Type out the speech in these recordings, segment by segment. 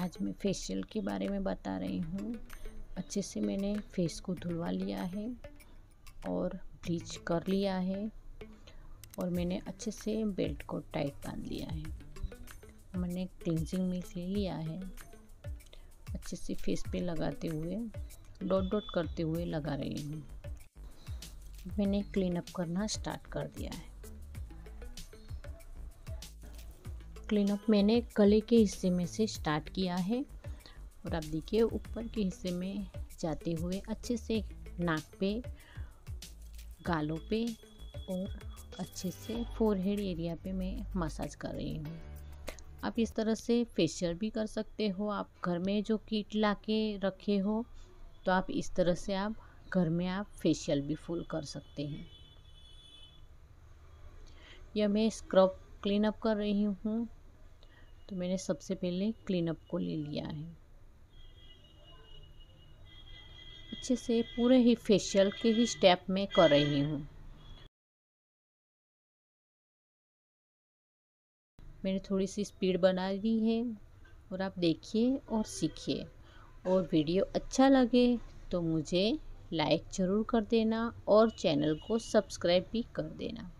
आज मैं फेशियल के बारे में बता रही हूँ। अच्छे से मैंने फेस को धुलवा लिया है और ब्लीच कर लिया है और मैंने अच्छे से बेल्ट को टाइट बाँध लिया है। मैंने क्लिनजिंग मिल्क ले लिया है। अच्छे से फेस पे लगाते हुए डॉट डॉट करते हुए लगा रही हूँ। मैंने क्लीन अप करना स्टार्ट कर दिया है। क्लीन अप मैंने गले के हिस्से में से स्टार्ट किया है। और आप देखिए, ऊपर के हिस्से में जाते हुए अच्छे से नाक पे, गालों पे और अच्छे से फोरहेड एरिया पे मैं मसाज कर रही हूँ। आप इस तरह से फेशियल भी कर सकते हो। आप घर में जो किट ला के रखे हो तो आप इस तरह से आप घर में आप फेशियल भी फुल कर सकते हैं। यह मैं स्क्रब क्लीन अप कर रही हूँ। तो मैंने सबसे पहले क्लीनअप को ले लिया है। अच्छे से पूरे ही फेशियल के ही स्टेप में कर रही हूँ। मैंने थोड़ी सी स्पीड बना दी है और आप देखिए और सीखिए। और वीडियो अच्छा लगे तो मुझे लाइक ज़रूर कर देना और चैनल को सब्सक्राइब भी कर देना।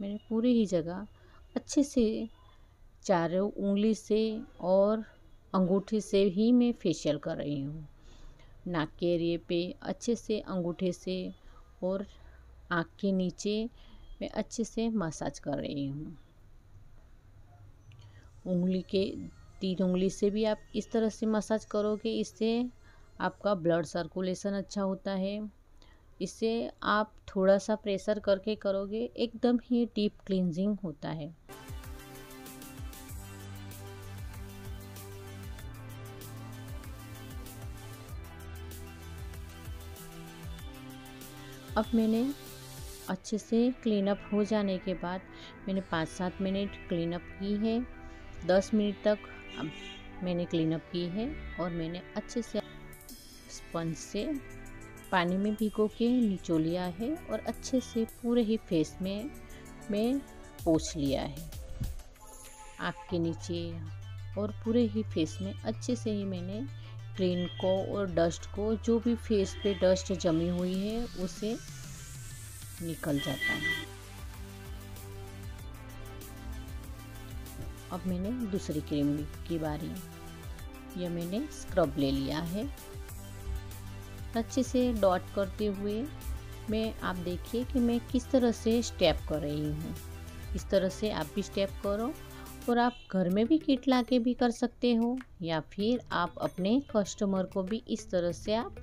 मैंने पूरी ही जगह अच्छे से चारों उंगली से और अंगूठे से ही मैं फेशियल कर रही हूँ। नाक के एरिए पे अच्छे से अंगूठे से और आँख के नीचे मैं अच्छे से मसाज कर रही हूँ। उंगली के तीन उंगली से भी आप इस तरह से मसाज करोगे, इससे आपका ब्लड सर्कुलेशन अच्छा होता है। इससे आप थोड़ा सा प्रेशर करके करोगे, एकदम ही डीप क्लिनजिंग होता है। अब मैंने अच्छे से क्लीन अप हो जाने के बाद मैंने पाँच सात मिनट क्लीन अप की है। दस मिनट तक अब मैंने क्लीन अप की है और मैंने अच्छे से स्पंज से पानी में भिगो के निचो लिया है और अच्छे से पूरे ही फेस में मैं पोछ लिया है। आँख के नीचे और पूरे ही फेस में अच्छे से ही मैंने क्लीन को और डस्ट को, जो भी फेस पे डस्ट जमी हुई है, उसे निकल जाता है। अब मैंने दूसरी क्रीम की बारी। यह मैंने स्क्रब ले लिया है। अच्छे से डॉट करते हुए मैं, आप देखिए कि मैं किस तरह से स्टेप कर रही हूँ। इस तरह से आप भी स्टेप करो। और आप घर में भी किट ला के भी कर सकते हो, या फिर आप अपने कस्टमर को भी इस तरह से आप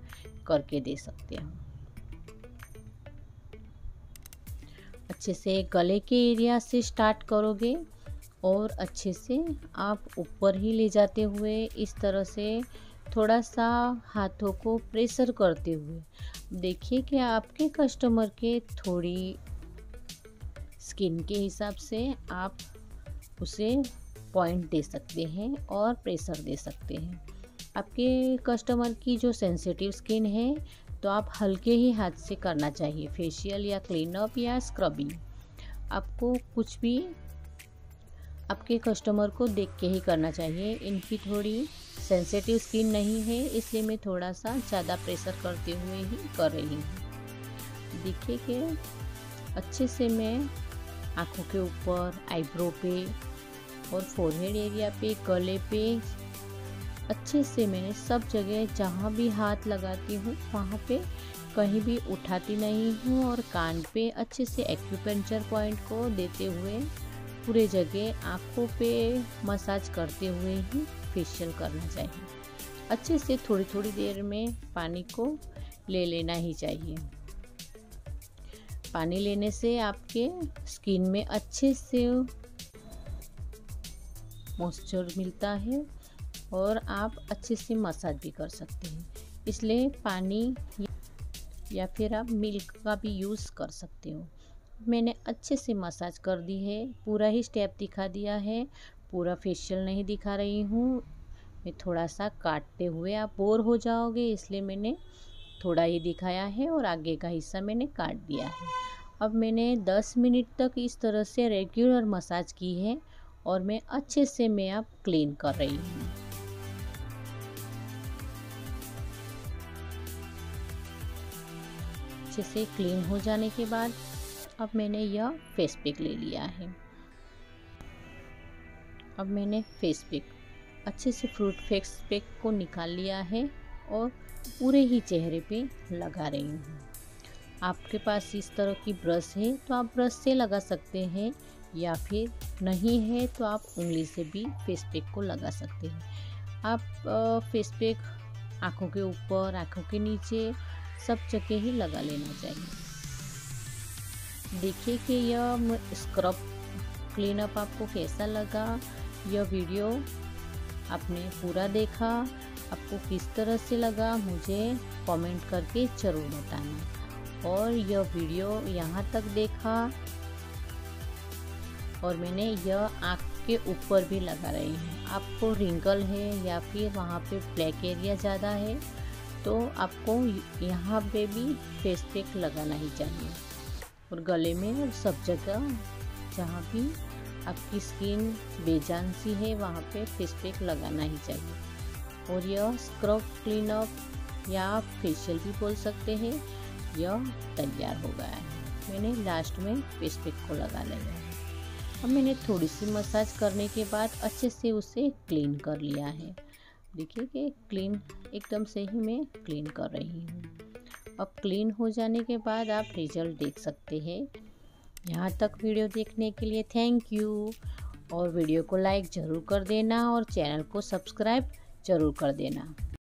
करके दे सकते हो। अच्छे से गले के एरिया से स्टार्ट करोगे और अच्छे से आप ऊपर ही ले जाते हुए इस तरह से थोड़ा सा हाथों को प्रेशर करते हुए देखिए कि आपके कस्टमर के थोड़ी स्किन के हिसाब से आप उसे पॉइंट दे सकते हैं और प्रेशर दे सकते हैं। आपके कस्टमर की जो सेंसिटिव स्किन है तो आप हल्के ही हाथ से करना चाहिए फेशियल या क्लीनअप या स्क्रबिंग आपको कुछ भी आपके कस्टमर को देख के ही करना चाहिए। इनकी थोड़ी सेंसिटिव स्किन नहीं है, इसलिए मैं थोड़ा सा ज़्यादा प्रेशर करते हुए ही कर रही हूँ। देखिए कि अच्छे से मैं आँखों के ऊपर आईब्रो पे और फोरहेड एरिया पे, गले पे। अच्छे से मैंने सब जगह जहाँ भी हाथ लगाती हूँ, वहाँ पे कहीं भी उठाती नहीं हूँ और कान पे अच्छे से एक्यूपेंचर पॉइंट को देते हुए पूरे जगह आँखों पे मसाज करते हुए ही फेशियल करना चाहिए। अच्छे से थोड़ी थोड़ी देर में पानी को ले लेना ही चाहिए। पानी लेने से आपके स्किन में अच्छे से मॉइस्चर मिलता है और आप अच्छे से मसाज भी कर सकते हैं। इसलिए पानी या फिर आप मिल्क का भी यूज़ कर सकते हो। मैंने अच्छे से मसाज कर दी है, पूरा ही स्टेप दिखा दिया है, पूरा फेशियल नहीं दिखा रही हूँ। मैं थोड़ा सा काटते हुए आप बोर हो जाओगे, इसलिए मैंने थोड़ा ही दिखाया है और आगे का हिस्सा मैंने काट दिया है। अब मैंने 10 मिनट तक इस तरह से रेगुलर मसाज की है। और मैं अच्छे से मैं अब क्लीन कर रही हूँ। अच्छे से क्लीन हो जाने के बाद अब मैंने यह फेस पैक ले लिया है। अब मैंने फेस पैक अच्छे से फ्रूट फेस पैक को निकाल लिया है और पूरे ही चेहरे पे लगा रही हूँ। आपके पास इस तरह की ब्रश है तो आप ब्रश से लगा सकते हैं या फिर नहीं है तो आप उंगली से भी फेस पैक को लगा सकते हैं। आप फेस पैक आँखों के ऊपर, आँखों के नीचे सब जगह ही लगा लेना चाहिए। देखिए कि यह स्क्रब क्लीनअप आपको कैसा लगा, यह वीडियो आपने पूरा देखा, आपको किस तरह से लगा, मुझे कमेंट करके ज़रूर बताना। और यह वीडियो यहाँ तक देखा। और मैंने यह आँख के ऊपर भी लगा रही हूँ। आपको रिंकल है या फिर वहाँ पे ब्लैक एरिया ज़्यादा है तो आपको यहाँ पे भी फेस पैक लगाना ही चाहिए। और गले में और सब जगह जहाँ भी आपकी स्किन बेजान सी है, वहाँ पे फेस पैक लगाना ही चाहिए। और यह स्क्रब क्लीनअप या फेशियल भी बोल सकते हैं, यह तैयार हो गया है। मैंने लास्ट में फेस पैक को लगा लिया है। अब मैंने थोड़ी सी मसाज करने के बाद अच्छे से उसे क्लीन कर लिया है। देखिए कि क्लीन एकदम से ही मैं क्लीन कर रही हूँ। अब क्लीन हो जाने के बाद आप रिज़ल्ट देख सकते हैं। यहाँ तक वीडियो देखने के लिए थैंक यू और वीडियो को लाइक ज़रूर कर देना और चैनल को सब्सक्राइब ज़रूर कर देना।